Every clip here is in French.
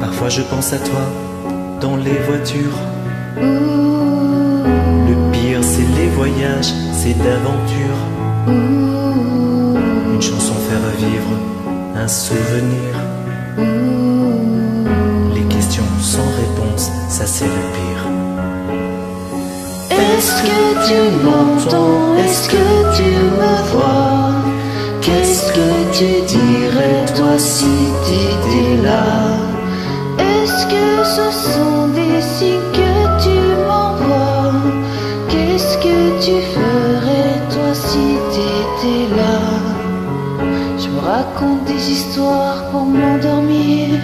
Parfois je pense à toi dans les voitures. Le pire c'est les voyages, c'est d'aventure. Une chanson faire revivre un souvenir. Les questions sans réponse, ça c'est le pire. Est-ce que tu m'entends? Est-ce que tu me vois? Tu dirais toi si t'étais là. Est-ce que ce sont des signes que tu m'envoies? Qu'est-ce que tu ferais toi si t'étais là? Je me raconte des histoires pour m'endormir.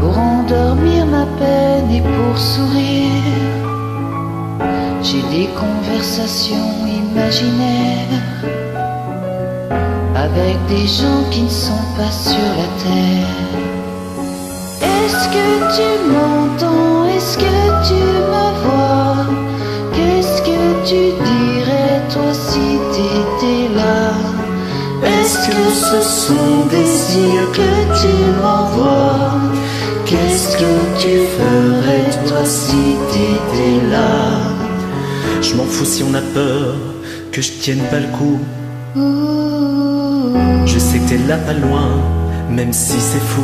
Pour endormir ma peine et pour sourire. J'ai des conversations imaginaires avec des gens qui ne sont pas sur la terre. Est-ce que tu m'entends? Est-ce que tu me vois? Qu'est-ce que tu dirais toi si t'étais là? Est-ce que ce sont des signes que tu m'envoies? Qu'est-ce que tu ferais toi si t'étais là? Je m'en fous si on a peur que je tienne pas le coup. T'es là pas loin, même si c'est fou.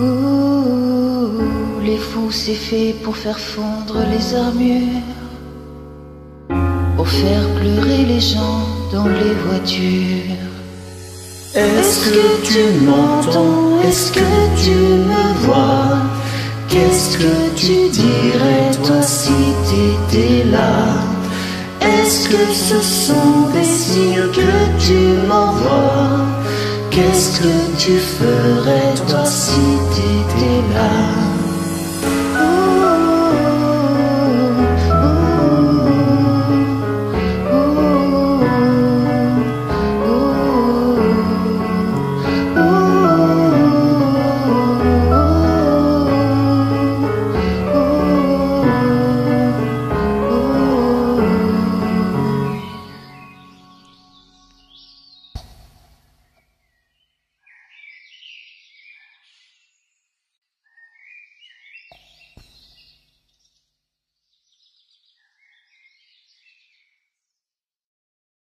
ouh, les fous c'est fait pour faire fondre les armures, pour faire pleurer les gens dans les voitures. Est-ce que tu m'entends? Est-ce que tu me vois? Qu'est-ce que tu dirais toi si t'étais là? Est-ce que ce sont des signes que tu m'envoies? Qu'est-ce que tu ferais toi si t'étais là?